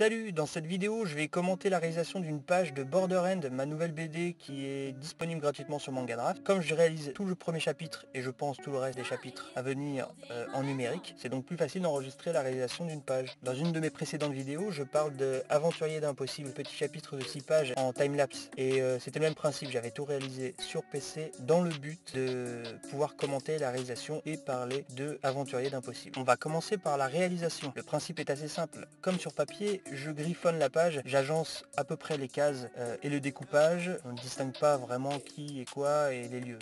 Salut, dans cette vidéo je vais commenter la réalisation d'une page de Border End, ma nouvelle BD qui est disponible gratuitement sur Manga Draft. Comme je réalise tout le premier chapitre et je pense tout le reste des chapitres à venir euh, en numérique, c'est donc plus facile d'enregistrer la réalisation d'une page. Dans une de mes précédentes vidéos, je parle de Aventurier d'impossible, petit chapitre de 6 pages en timelapse. Et euh, c'était le même principe, j'avais tout réalisé sur PC dans le but de pouvoir commenter la réalisation et parler de Aventurier d'impossible. On va commencer par la réalisation. Le principe est assez simple. Comme sur papier, je griffonne la page, j'agence à peu près les cases euh, et le découpage. On ne distingue pas vraiment qui et quoi et les lieux.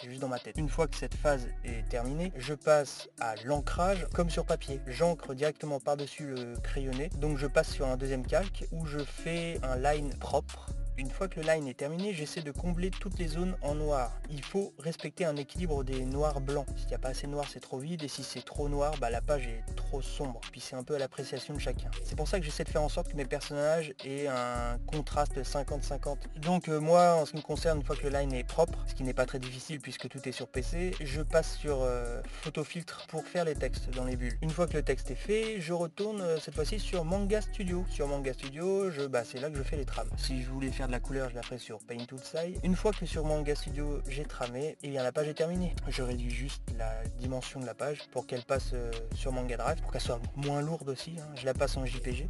C'est juste dans ma tête. Une fois que cette phase est terminée, je passe à l'ancrage comme sur papier. J'ancre directement par-dessus le crayonné. Donc je passe sur un deuxième calque où je fais un line propre une fois que le line est terminé, j'essaie de combler toutes les zones en noir. Il faut respecter un équilibre des noirs blancs. S'il n'y a pas assez noir, c'est trop vide, et si c'est trop noir, bah, la page est trop sombre. Puis c'est un peu à l'appréciation de chacun. C'est pour ça que j'essaie de faire en sorte que mes personnages aient un contraste 50-50. Donc euh, moi, en ce qui me concerne, une fois que le line est propre, ce qui n'est pas très difficile puisque tout est sur PC, je passe sur euh, photofiltre pour faire les textes dans les bulles. Une fois que le texte est fait, je retourne euh, cette fois-ci sur Manga Studio. Sur Manga Studio, je, bah, c'est là que je fais les trames. Si je voulais faire la couleur, je la ferai sur Paint Toolside. Une fois que sur Manga Studio, j'ai tramé, et eh bien la page est terminée. Je réduis juste la dimension de la page pour qu'elle passe euh, sur Manga Drive, pour qu'elle soit moins lourde aussi. Hein. Je la passe en JPG.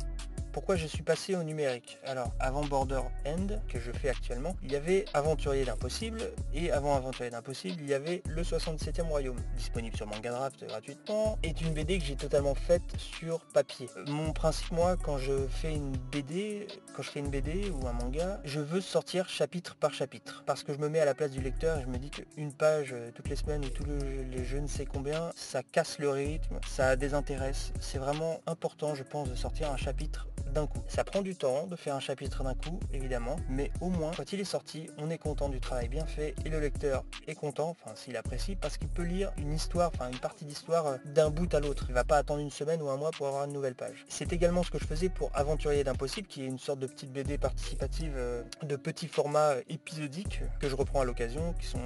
Pourquoi je suis passé au numérique? Alors, avant Border End, que je fais actuellement, il y avait Aventurier d'Impossible, et avant Aventurier d'Impossible, il y avait le 67e Royaume, disponible sur Manga Draft gratuitement, est une BD que j'ai totalement faite sur papier. Mon principe, moi, quand je fais une BD, quand je fais une BD ou un manga, je veux sortir chapitre par chapitre, parce que je me mets à la place du lecteur et je me dis qu'une page euh, toutes les semaines ou tous les je ne sais combien, ça casse le rythme, ça désintéresse. C'est vraiment important, je pense, de sortir un chapitre d'un coup. Ça prend du temps de faire un chapitre d'un coup, évidemment, mais au moins, quand il est sorti, on est content du travail bien fait et le lecteur est content, enfin s'il apprécie, parce qu'il peut lire une histoire, enfin une partie d'histoire euh, d'un bout à l'autre. Il va pas attendre une semaine ou un mois pour avoir une nouvelle page. C'est également ce que je faisais pour Aventurier d'Impossible, qui est une sorte de petite BD participative euh, de petits formats euh, épisodiques que je reprends à l'occasion, qui sont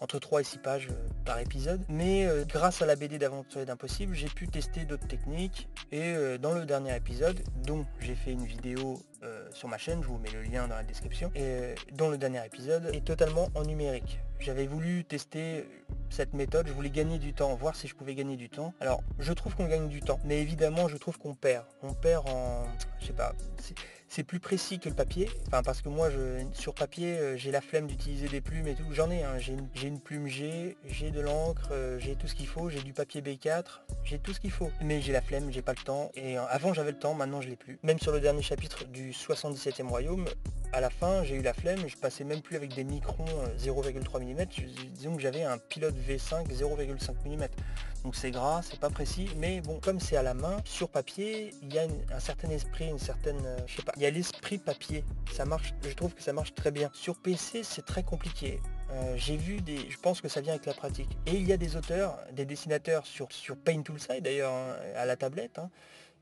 entre 3 et 6 pages par épisode. Mais grâce à la BD d'Aventurier d'Impossible, j'ai pu tester d'autres techniques et dans le dernier épisode, dont j'ai fait une vidéo euh, sur ma chaîne, je vous mets le lien dans la description, euh, dont le dernier épisode est totalement en numérique. J'avais voulu tester cette méthode, je voulais gagner du temps, voir si je pouvais gagner du temps. Alors, je trouve qu'on gagne du temps, mais évidemment, je trouve qu'on perd. On perd en... je sais pas, c'est plus précis que le papier. Enfin, parce que moi, sur papier, euh, j'ai la flemme d'utiliser des plumes et tout. J'en ai, hein. j'ai une, plume G, j'ai de l'encre, j'ai tout ce qu'il faut, j'ai du papier B4, j'ai tout ce qu'il faut. Mais j'ai la flemme, j'ai pas le temps. Et avant, j'avais le temps, maintenant, je l'ai plus. Même sur le dernier chapitre du 77e royaume, à la fin, j'ai eu la flemme, je passais même plus avec des microns 0,3 mm, disons que j'avais un pilote V5 0,5 mm. Donc c'est gras, c'est pas précis, mais bon, comme c'est à la main, sur papier, il y a un certain esprit, une certaine, euh, je sais pas, il y a l'esprit papier. Ça marche, je trouve que ça marche très bien. Sur PC, c'est très compliqué. Euh, j'ai vu des. Je pense que ça vient avec la pratique. Et il y a des auteurs, des dessinateurs sur, sur Paint Toolside d'ailleurs, hein, à la tablette, hein,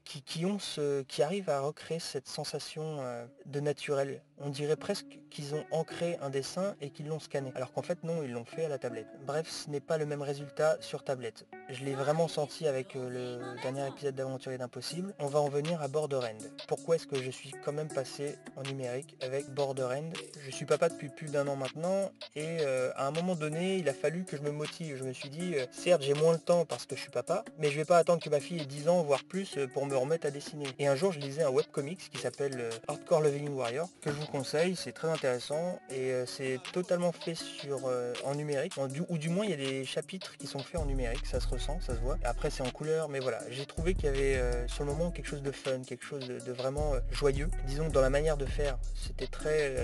qui, ont ce, qui arrivent à recréer cette sensation euh, de naturel. On dirait presque qu'ils ont ancré un dessin et qu'ils l'ont scanné. Alors qu'en fait non, ils l'ont fait à la tablette. Bref, ce n'est pas le même résultat sur tablette. Je l'ai vraiment senti avec euh, le dernier épisode d'Aventurier d'Impossible. On va en venir à Border End. Pourquoi est-ce que je suis quand même passé en numérique avec Border End Je suis papa depuis plus d'un an maintenant et euh, à un moment donné, il a fallu que je me motive. Je me suis dit, certes j'ai moins le temps parce que je suis papa, mais je vais pas attendre que ma fille ait 10 ans, voire plus, pour me remettre à dessiner. Et un jour, je lisais un webcomics qui s'appelle euh, Hardcore Leveling Warrior, conseille, c'est très intéressant et euh, c'est totalement fait sur euh, en numérique, ou du moins il y a des chapitres qui sont faits en numérique, ça se ressent, ça se voit. Après c'est en couleur, mais voilà, j'ai trouvé qu'il y avait sur le moment quelque chose de fun, quelque chose de, vraiment joyeux. Disons que dans la manière de faire, c'était très...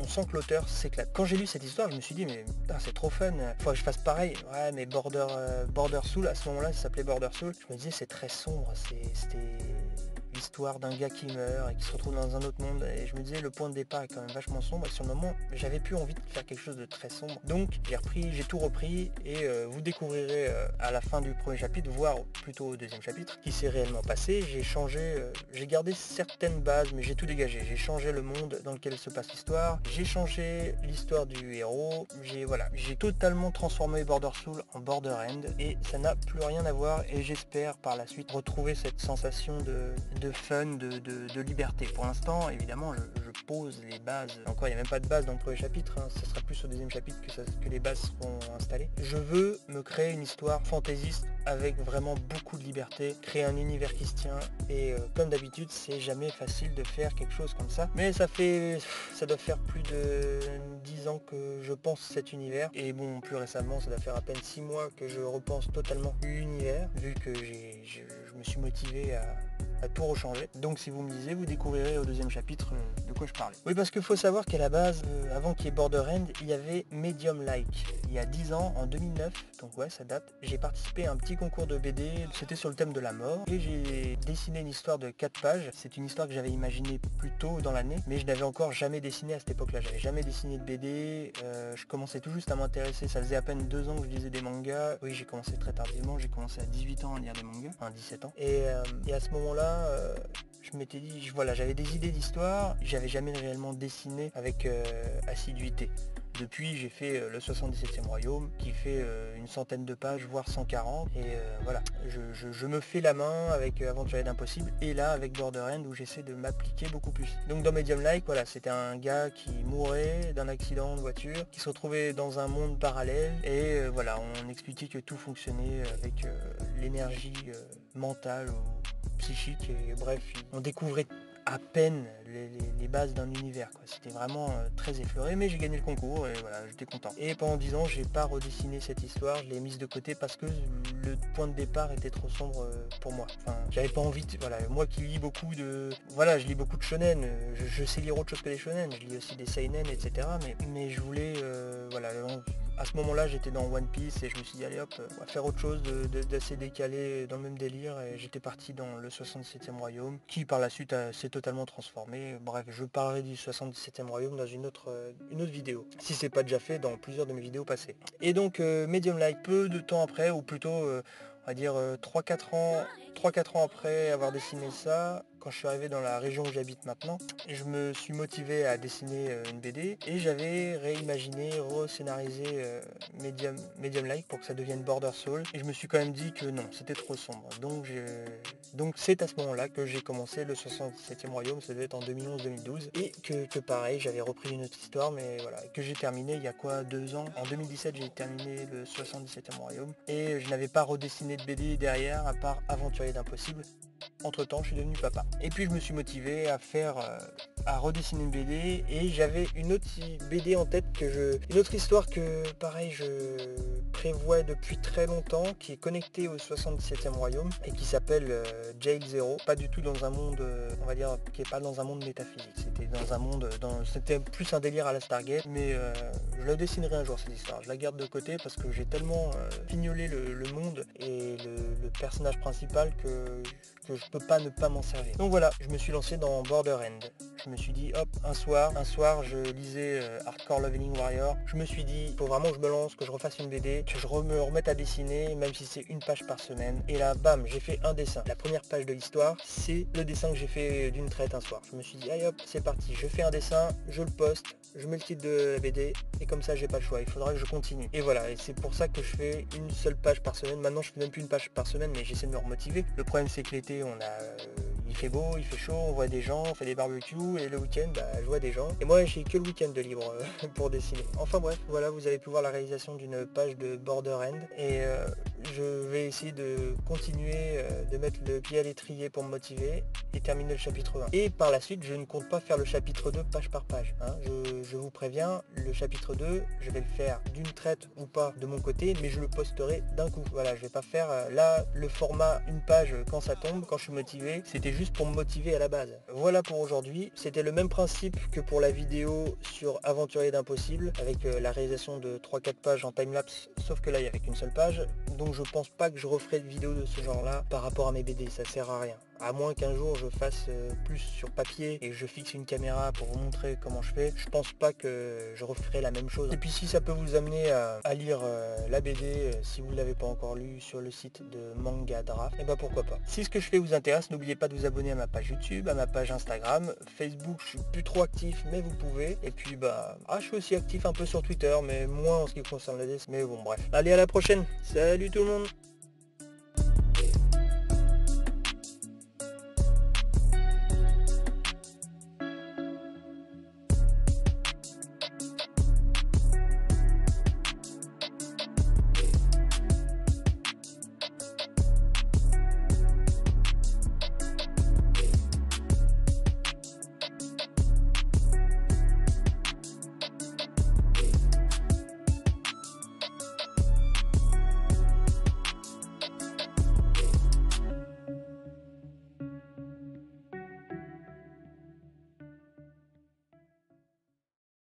on sent que l'auteur s'éclate. Quand j'ai lu cette histoire, je me suis dit mais c'est trop fun, faut que je fasse pareil. Ouais mais Border, Border Soul, à ce moment-là ça s'appelait Border Soul, je me disais c'est très sombre, c'était l'histoire d'un gars qui meurt et qui se retrouve dans un autre monde. Et je me disais, le point de départ est quand même vachement sombre. Et sur le moment, j'avais plus envie de faire quelque chose de très sombre. Donc, j'ai repris, j'ai tout repris. Et euh, vous découvrirez euh, à la fin du premier chapitre, voire plutôt au deuxième chapitre, qui s'est réellement passé. J'ai changé, euh, j'ai gardé certaines bases, mais j'ai tout dégagé. J'ai changé le monde dans lequel se passe l'histoire. J'ai changé l'histoire du héros. J'ai voilà, j'ai totalement transformé Border Soul en Border End. Et ça n'a plus rien à voir. Et j'espère par la suite retrouver cette sensation de de fun, de, liberté. Pour l'instant, évidemment, je, pose les bases. Encore, il n'y a même pas de base dans le premier chapitre. Hein. Ce sera plus au deuxième chapitre que, les bases seront installées. Je veux me créer une histoire fantaisiste avec vraiment beaucoup de liberté, créer un univers qui se tient. Et euh, comme d'habitude, c'est jamais facile de faire quelque chose comme ça. Mais ça fait, ça doit faire plus de 10 ans que je pense cet univers. Et bon, plus récemment, ça doit faire à peine 6 mois que je repense totalement l'univers, vu que je me suis motivé à, tout rechanger. Donc si vous me disiez, vous découvrirez au deuxième chapitre euh, de quoi je parlais. Oui, parce qu'il faut savoir qu'à la base, euh, avant qu'il y ait Border End, il y avait Medium Like. Il y a 10 ans, en 2009, donc ouais, ça date, j'ai participé à un petit concours de BD, c'était sur le thème de la mort, et j'ai dessiné une histoire de 4 pages. C'est une histoire que j'avais imaginée plus tôt dans l'année, mais je n'avais encore jamais dessiné à cette époque-là. J'avais jamais dessiné de BD, euh, je commençais tout juste à m'intéresser, ça faisait à peine 2 ans que je lisais des mangas. Oui, j'ai commencé très tardivement, j'ai commencé à 18 ans à lire des mangas, enfin 17 ans. Et, et à ce moment-là, euh, je m'étais dit, voilà, j'avais des idées d'histoire, j'avais jamais réellement dessiné avec euh, assiduité. Depuis, j'ai fait euh, le 77e royaume, qui fait une centaine de pages, voire 140. Et voilà, je, me fais la main avec Aventurier d'Impossible, et là avec Border End, où j'essaie de m'appliquer beaucoup plus. Donc dans Medium Like, voilà, c'était un gars qui mourait d'un accident de voiture, qui se retrouvait dans un monde parallèle, et voilà, on expliquait que tout fonctionnait avec l'énergie mentale psychique et bref, on découvrait à peine les, bases d'un univers. C'était vraiment euh, très effleuré, mais j'ai gagné le concours et voilà, j'étais content. Et pendant 10 ans, j'ai pas redessiné cette histoire, je l'ai mise de côté parce que le point de départ était trop sombre euh, pour moi. J'avais pas envie, de, voilà, moi qui lis beaucoup de, voilà, je lis beaucoup de shonen, euh, je, sais lire autre chose que des shonen, je lis aussi des seinen, etc. Mais, mais je voulais, voilà, à ce moment-là, j'étais dans One Piece et je me suis dit, allez hop, on va faire autre chose d'assez décalé dans le même délire. Et j'étais parti dans le 67e royaume, qui par la suite s'est totalement transformé. Bref, je parlerai du 77e royaume dans une autre, une autre vidéo, si c'est pas déjà fait dans plusieurs de mes vidéos passées. Et donc, euh, Medium Light, peu de temps après, ou plutôt, euh, on va dire 3-4 euh, ans, 3-4 ans après avoir dessiné ça, quand je suis arrivé dans la région où j'habite maintenant, je me suis motivé à dessiner euh, une BD et j'avais réimaginé, re-scénarisé euh, Medium, Medium Like pour que ça devienne Border Soul. Et je me suis quand même dit que non, c'était trop sombre. Donc c'est à ce moment-là que j'ai commencé le 67e royaume, ça devait être en 2011-2012. Et que, pareil, j'avais repris une autre histoire, mais voilà, que j'ai terminé il y a quoi deux ans? En 2017 j'ai terminé le 77e royaume. Et je n'avais pas redessiné de BD derrière, à part Aventurier d'Impossible. Entre temps, je suis devenu papa. Et puis je me suis motivé à faire, euh, à redessiner une BD et j'avais une autre BD en tête que je, une autre histoire que pareil je prévois depuis très longtemps, qui est connectée au 77e royaume et qui s'appelle euh, Jail Zero. Pas du tout dans un monde, euh, on va dire, qui est pas dans un monde métaphysique. C'était dans un monde, dans, c'était plus un délire à la Stargate, mais je la dessinerai un jour cette histoire. Je la garde de côté parce que j'ai tellement fignolé le, monde et le, personnage principal que je peux pas ne pas m'en servir. Donc voilà, je me suis lancé dans Border End. Je me suis dit, hop, un soir, un soir, je lisais euh, Hardcore Leveling Warrior. Je me suis dit, faut vraiment que je me lance, que je refasse une BD, que je me remette à dessiner, même si c'est une page par semaine. Et là, bam, j'ai fait un dessin. La première page de l'histoire, c'est le dessin que j'ai fait d'une traite un soir. Je me suis dit, allez hop, c'est parti, je fais un dessin, je le poste, je mets le titre de la BD, et comme ça, j'ai pas le choix. Il faudra que je continue. Et voilà, et c'est pour ça que je fais une seule page par semaine. Maintenant, je fais même plus une page par semaine, mais j'essaie de me remotiver. Le problème, c'est que l'été, on a euh, il fait beau, il fait chaud, on voit des gens, on fait des barbecues et le week-end, bah, je vois des gens. Et moi, j'ai que le week-end de libre euh, pour dessiner. Enfin bref, voilà, vous avez pu voir la réalisation d'une page de Border End et euh, je vais essayer de continuer de mettre le pied à l'étrier pour me motiver et terminer le chapitre 1. Et par la suite, je ne compte pas faire le chapitre 2 page par page. Hein. Je, je, vous préviens, le chapitre 2, je vais le faire d'une traite ou pas de mon côté, mais je le posterai d'un coup. Voilà, je vais pas faire là le format une page quand ça tombe, quand je suis motivé, c'était juste pour me motiver à la base. Voilà pour aujourd'hui, c'était le même principe que pour la vidéo sur Aventurier d'Impossible, avec euh, la réalisation de 3-4 pages en timelapse, sauf que là il n'y avait qu'une seule page, donc je pense pas que je referai de vidéo de ce genre là par rapport à mes BD, ça sert à rien à moins qu'un jour je fasse euh, plus sur papier et je fixe une caméra pour vous montrer comment je fais, je pense pas que je referai la même chose. Et puis si ça peut vous amener à, lire euh, la BD euh, si vous ne l'avez pas encore lu sur le site de Manga Draft, et eh ben, pourquoi pas. Si ce que je fais vous intéresse, n'oubliez pas de vous abonner à ma page YouTube, à ma page Instagram, Facebook, je suis plus trop actif mais vous pouvez. Et puis bah, ah, je suis aussi actif un peu sur Twitter mais moins en ce qui concerne la DS, mais bon bref. Allez à la prochaine, salut tout le monde